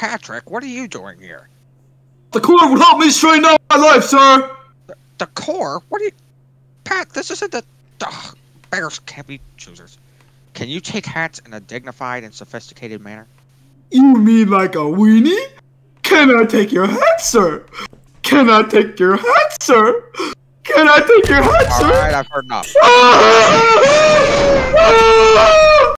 Patrick, what are you doing here? The Corps would help me straighten out my life, sir! The Corps? What are you... Pat, this isn't the... Ugh, beggars can't be choosers. Can you take hats in a dignified and sophisticated manner? You mean like a weenie? Can I take your hat, sir? Can I take your hat, sir? Can I take your hat, sir? Alright, I've heard enough.